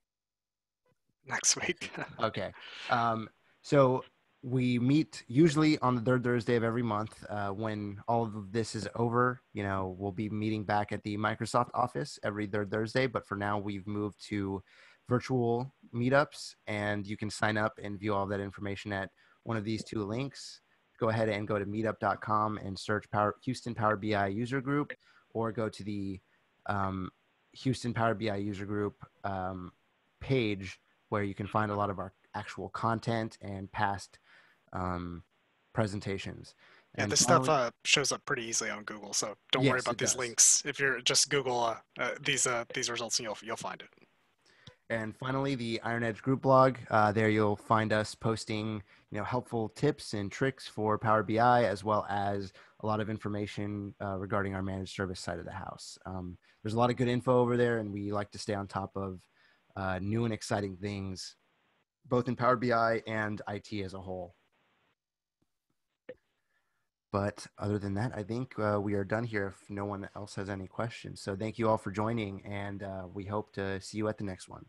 next week. okay. Um, so we meet usually on the third Thursday of every month. Uh, when all of this is over, you know, we'll be meeting back at the Microsoft office every third Thursday. But for now, we've moved to virtual meetups, and you can sign up and view all that information at one of these two links. Go ahead and go to meetup.com and search Power, Houston Power BI user group, or go to the um, Houston Power BI user group um, page where you can find a lot of our actual content and past um, presentations. Yeah, and this stuff uh, shows up pretty easily on Google, so don't Yes, worry about these does. links. If you're just Google uh, uh, these uh, these results, and you'll you'll find it. and finally, the IronEdge group blog. Uh, there you'll find us posting, you know, helpful tips and tricks for Power BI, as well as a lot of information uh, regarding our managed service side of the house. Um, there's a lot of good info over there, and we like to stay on top of uh, new and exciting things, both in Power BI and IT as a whole. But other than that, I think uh, we are done here if no one else has any questions. So thank you all for joining, and uh, we hope to see you at the next one.